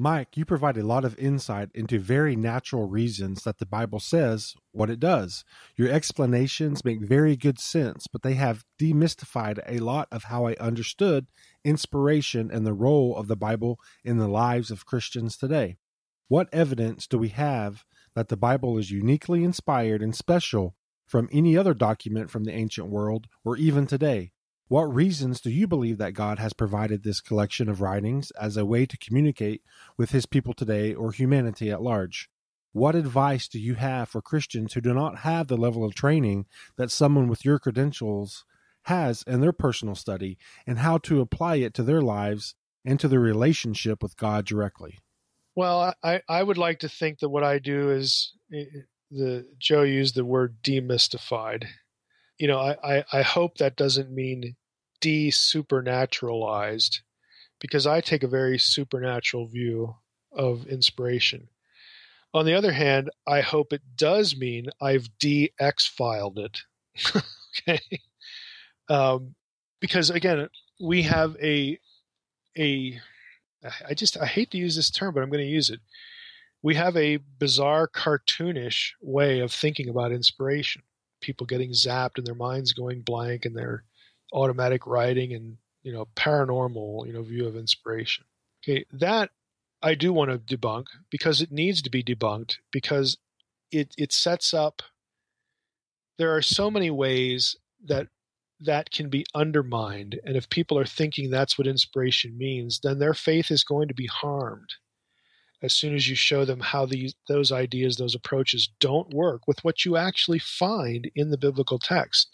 Mike, you provide a lot of insight into very natural reasons that the Bible says what it does. Your explanations make very good sense, but they have demystified a lot of how I understood inspiration and the role of the Bible in the lives of Christians today. What evidence do we have that the Bible is uniquely inspired and special from any other document from the ancient world or even today? What reasons do you believe that God has provided this collection of writings as a way to communicate with his people today or humanity at large? What advice do you have for Christians who do not have the level of training that someone with your credentials has in their personal study and how to apply it to their lives and to their relationship with God directly? Well, I, I would like to think that what I do is eh, the Joe used the word demystified you know, I, I, I hope that doesn't mean de supernaturalized because I take a very supernatural view of inspiration. On the other hand, I hope it does mean I've de X filed it. okay. Um, because again, we have a, a, I just, I hate to use this term, but I'm going to use it. We have a bizarre, cartoonish way of thinking about inspiration people getting zapped and their minds going blank and their automatic writing and you know paranormal you know view of inspiration. Okay that i do want to debunk because it needs to be debunked because it it sets up there are so many ways that that can be undermined and if people are thinking that's what inspiration means then their faith is going to be harmed as soon as you show them how these those ideas those approaches don't work with what you actually find in the biblical text.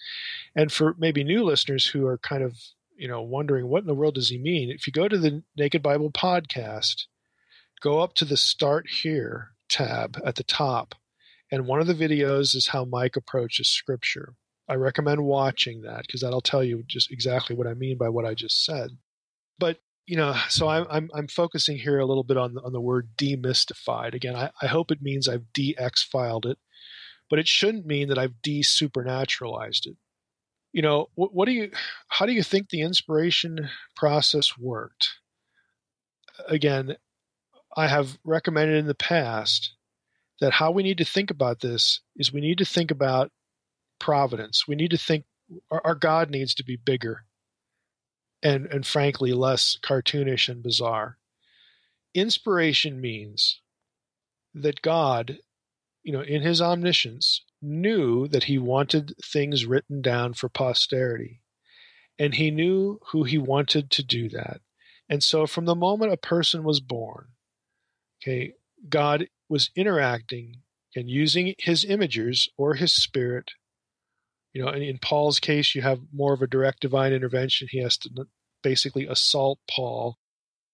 And for maybe new listeners who are kind of you know wondering what in the world does he mean if you go to the naked bible podcast go up to the start here tab at the top and one of the videos is how mike approaches scripture. I recommend watching that because that'll tell you just exactly what i mean by what i just said. But you know, so I'm I'm I'm focusing here a little bit on the, on the word demystified. Again, I, I hope it means I've de-X filed it, but it shouldn't mean that I've de-supernaturalized it. You know, what, what do you? How do you think the inspiration process worked? Again, I have recommended in the past that how we need to think about this is we need to think about providence. We need to think our, our God needs to be bigger and, and frankly less cartoonish and bizarre. Inspiration means that God, you know, in his omniscience, knew that he wanted things written down for posterity. And he knew who he wanted to do that. And so from the moment a person was born, okay, God was interacting and using his imagers or his spirit you know, in Paul's case, you have more of a direct divine intervention. He has to basically assault Paul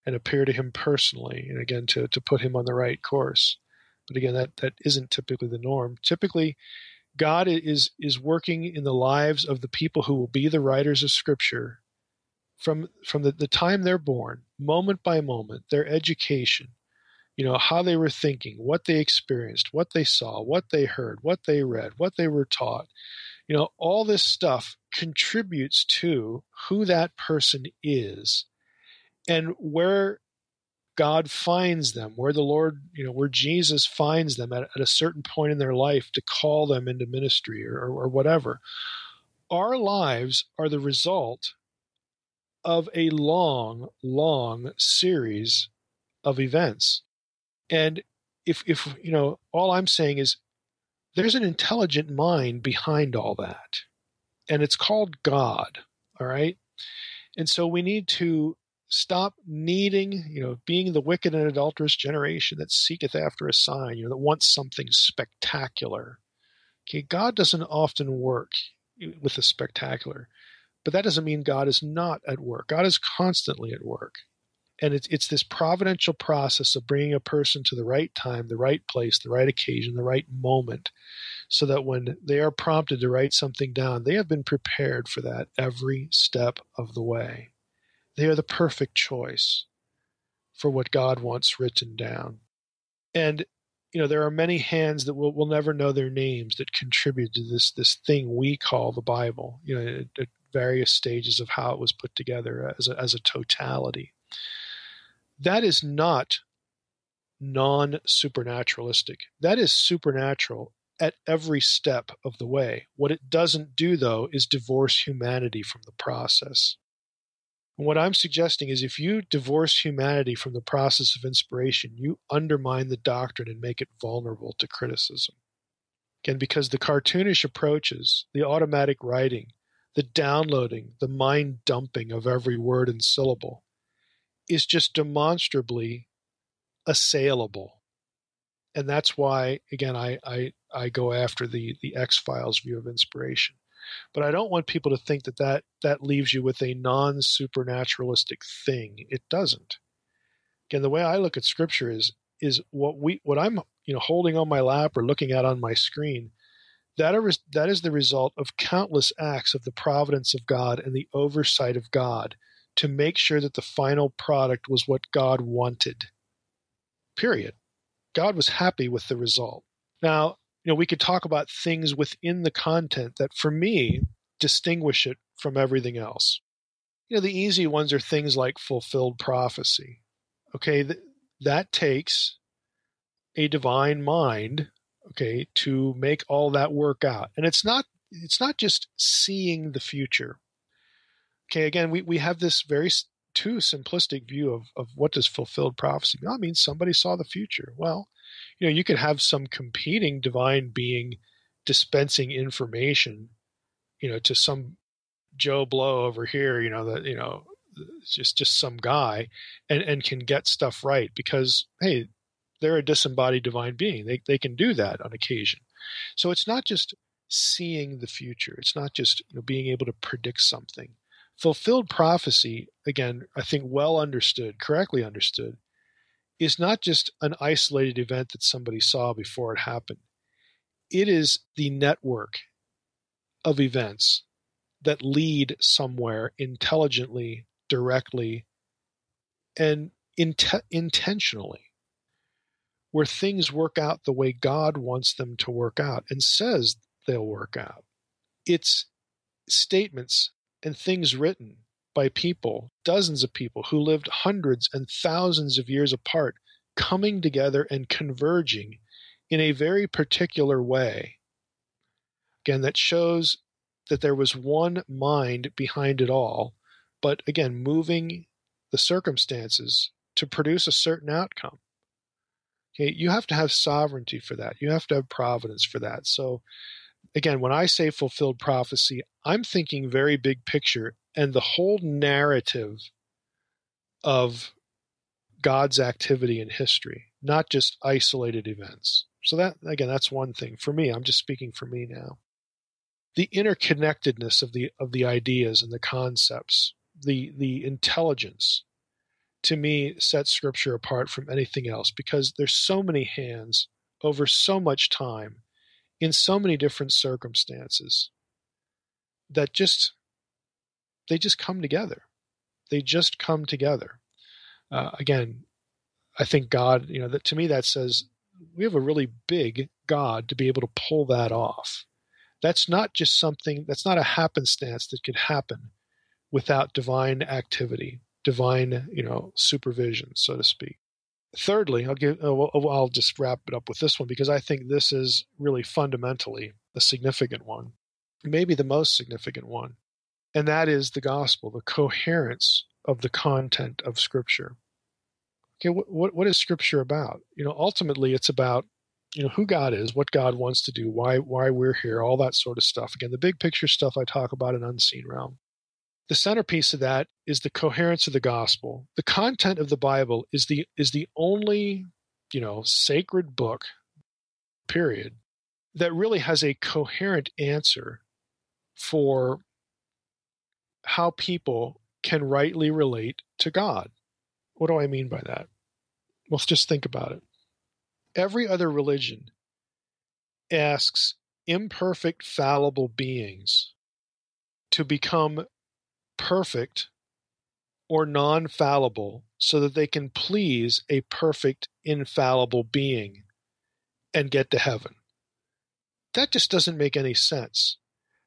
and appear to him personally, and again to to put him on the right course. But again, that that isn't typically the norm. Typically, God is is working in the lives of the people who will be the writers of Scripture from from the, the time they're born, moment by moment, their education, you know, how they were thinking, what they experienced, what they saw, what they heard, what they read, what they were taught, you know, all this stuff contributes to who that person is and where God finds them, where the Lord, you know, where Jesus finds them at, at a certain point in their life to call them into ministry or, or, or whatever. Our lives are the result of a long, long series of events. And if, if, you know, all I'm saying is there's an intelligent mind behind all that. And it's called God. All right. And so we need to stop needing, you know, being the wicked and adulterous generation that seeketh after a sign, you know, that wants something spectacular. Okay, God doesn't often work with the spectacular, but that doesn't mean God is not at work. God is constantly at work and it's it's this providential process of bringing a person to the right time, the right place, the right occasion, the right moment, so that when they are prompted to write something down, they have been prepared for that every step of the way. They are the perfect choice for what God wants written down. And you know there are many hands that will will never know their names that contribute to this this thing we call the Bible. You know, at, various stages of how it was put together as a, as a totality that is not non supernaturalistic. That is supernatural at every step of the way. What it doesn't do, though, is divorce humanity from the process. And what I'm suggesting is if you divorce humanity from the process of inspiration, you undermine the doctrine and make it vulnerable to criticism. Again, because the cartoonish approaches, the automatic writing, the downloading, the mind dumping of every word and syllable is just demonstrably assailable. And that's why, again, I, I, I go after the, the X Files view of inspiration. But I don't want people to think that that, that leaves you with a non supernaturalistic thing. It doesn't. Again, the way I look at Scripture is is what we what I'm you know holding on my lap or looking at on my screen. That are, that is the result of countless acts of the providence of God and the oversight of God to make sure that the final product was what God wanted. Period. God was happy with the result. Now, you know, we could talk about things within the content that for me distinguish it from everything else. You know, the easy ones are things like fulfilled prophecy. Okay, th- that takes a divine mind, okay, to make all that work out. And it's not it's not just seeing the future. Okay, again, we, we have this very too simplistic view of, of what does fulfilled prophecy mean. I mean, somebody saw the future. Well, you know, you could have some competing divine being dispensing information, you know, to some Joe Blow over here, you know, that, you know, just just some guy and and can get stuff right because hey they're a disembodied divine being they they can do that on occasion so it's not just seeing the future it's not just you know, being able to predict something fulfilled prophecy again i think well understood correctly understood is not just an isolated event that somebody saw before it happened it is the network of events that lead somewhere intelligently directly and intentionally where things work out the way God wants them to work out and says they'll work out. It's statements and things written by people, dozens of people who lived hundreds and thousands of years apart, coming together and converging in a very particular way. Again, that shows that there was one mind behind it all but again, moving the circumstances to produce a certain outcome. Okay, you have to have sovereignty for that. You have to have providence for that. So, again, when I say fulfilled prophecy, I'm thinking very big picture and the whole narrative of God's activity in history, not just isolated events. So that again, that's one thing for me. I'm just speaking for me now. The interconnectedness of the of the ideas and the concepts the the intelligence to me sets scripture apart from anything else because there's so many hands over so much time in so many different circumstances that just they just come together. They just come together. Uh, again i think god you know that to me that says we have a really big god to be able to pull that off. That's not just something that's not a happenstance that could happen without divine activity, divine, you know, supervision, so to speak. Thirdly, I'll give uh, I'll just wrap it up with this one because I think this is really fundamentally a significant one, maybe the most significant one, and that is the gospel, the coherence of the content of Scripture. Okay, what what, what is Scripture about? You know, ultimately, it's about you know who God is, what God wants to do, why why we're here, all that sort of stuff. Again, the big picture stuff I talk about in Unseen Realm. The centerpiece of that is the coherence of the gospel. The content of the Bible is the is the only, you know, sacred book period that really has a coherent answer for how people can rightly relate to God. What do I mean by that? Well, just think about it. Every other religion asks imperfect, fallible beings to become perfect or non fallible so that they can please a perfect, infallible being and get to heaven. That just doesn't make any sense.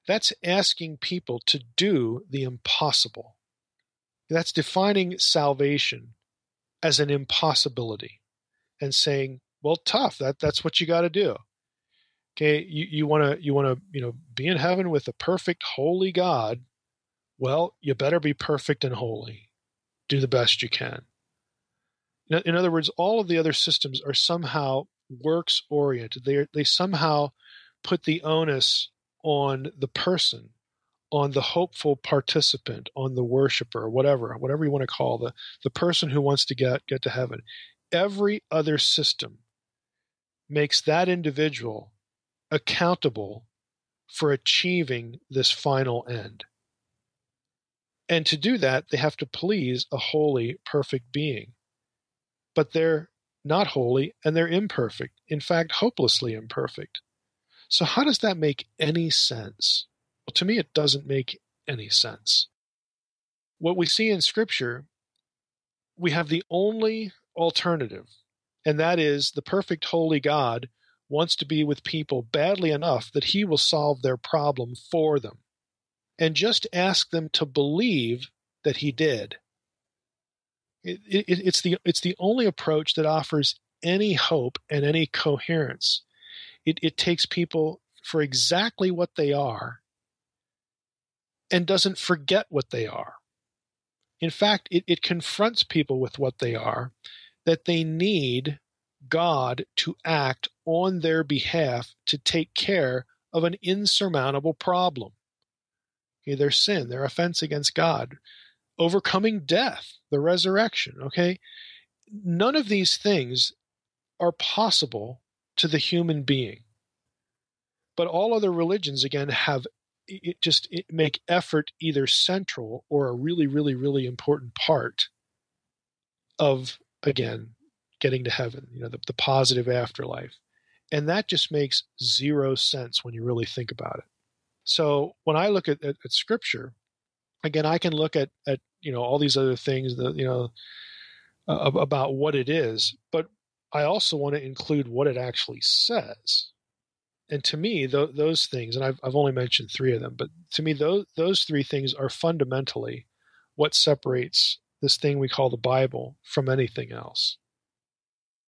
That's asking people to do the impossible. That's defining salvation as an impossibility. and saying, "Well, tough. That that's what you got to do." Okay, you you want to you want to you know be in heaven with a perfect, holy God. Well, you better be perfect and holy. Do the best you can. In other words, all of the other systems are somehow works oriented. They they somehow put the onus on the person, on the hopeful participant, on the worshiper, whatever, whatever you want to call the the person who wants to get get to heaven. Every other system makes that individual accountable for achieving this final end. And to do that, they have to please a holy, perfect being. But they're not holy and they're imperfect, in fact, hopelessly imperfect. So, how does that make any sense? Well, to me, it doesn't make any sense. What we see in Scripture, we have the only alternative, and that is the perfect holy God wants to be with people badly enough that he will solve their problem for them. And just ask them to believe that he did. It, it, it's, the, it's the only approach that offers any hope and any coherence. It, it takes people for exactly what they are and doesn't forget what they are. In fact, it, it confronts people with what they are, that they need God to act on their behalf to take care of an insurmountable problem. Okay, their sin, their offense against God, overcoming death, the resurrection. Okay, none of these things are possible to the human being. But all other religions, again, have it just it make effort either central or a really, really, really important part of, again, getting to heaven, you know, the, the positive afterlife. And that just makes zero sense when you really think about it. So when I look at, at, at scripture, again, I can look at, at, you know, all these other things that, you know, uh, about what it is, but I also want to include what it actually says. And to me, th- those things, and I've, I've only mentioned three of them, but to me, those, those three things are fundamentally what separates this thing we call the Bible from anything else.